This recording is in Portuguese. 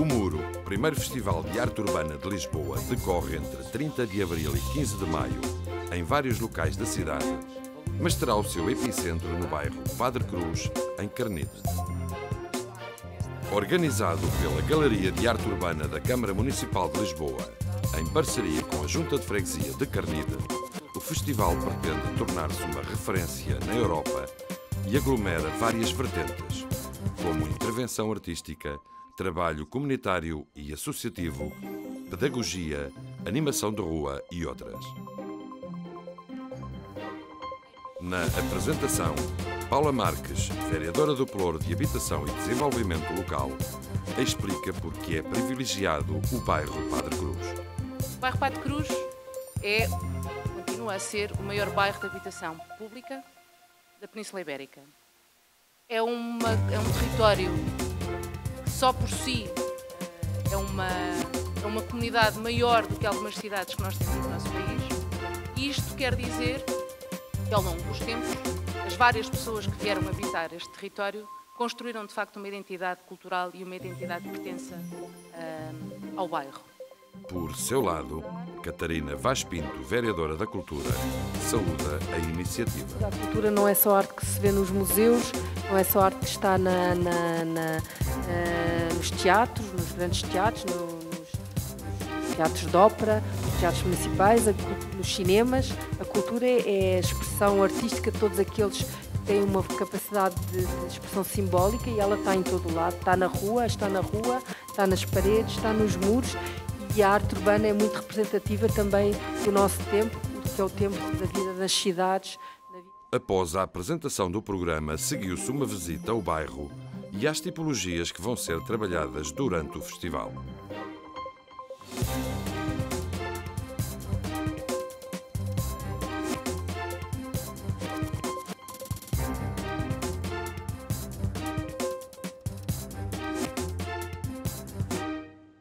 O Muro, primeiro festival de arte urbana de Lisboa, decorre entre 30 de abril e 15 de maio, em vários locais da cidade, mas terá o seu epicentro no bairro Padre Cruz, em Carnide. Organizado pela Galeria de Arte Urbana da Câmara Municipal de Lisboa, em parceria com a Junta de Freguesia de Carnide, o festival pretende tornar-se uma referência na Europa e aglomera várias vertentes, como intervenção artística, trabalho comunitário e associativo, pedagogia, animação de rua e outras. Na apresentação, Paula Marques, vereadora do Pelouro de Habitação e Desenvolvimento Local, explica porque é privilegiado o bairro Padre Cruz. O bairro Padre Cruz é, continua a ser o maior bairro de habitação pública da Península Ibérica. É, uma, é um território que só por si é uma, é uma comunidade maior do que algumas cidades que nós temos no nosso país. E isto quer dizer que ao longo dos tempos, as várias pessoas que vieram habitar este território construíram de facto uma identidade cultural e uma identidade de pertença uh, ao bairro. Por seu lado, Catarina Vaz Pinto, vereadora da Cultura, saúda a iniciativa. A cultura não é só arte que se vê nos museus, não é só arte que está na, na, na, uh, nos teatros, nos grandes teatros, no, nos teatros de ópera, nos teatros municipais, nos cinemas. A cultura é a expressão artística de todos aqueles que têm uma capacidade de, de expressão simbólica e ela está em todo o lado. Está na rua, está na rua, está nas paredes, está nos muros e a arte urbana é muito representativa também do nosso tempo, que é o tempo da vida das cidades. Após a apresentação do programa, seguiu-se uma visita ao bairro e às tipologias que vão ser trabalhadas durante o festival.